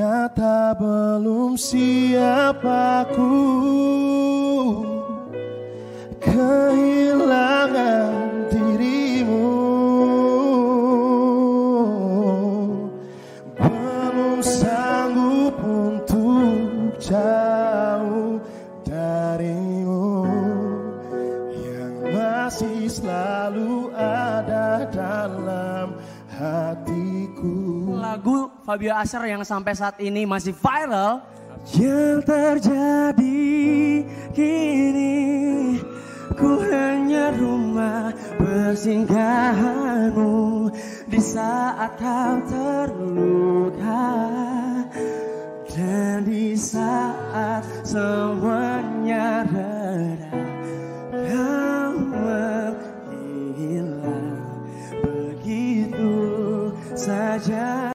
Ternyata belum siap aku. Kehilangan dirimu. Belum sanggup untuk jauh darimu. Yang masih selalu ada lagu Fabio Asher yang sampai saat ini masih viral. Yang terjadi kini Ku hanya rumah persinggahanmu. Di saat kau terluka Dan di saat semuanya reda Kau menghilang. Begitu saja.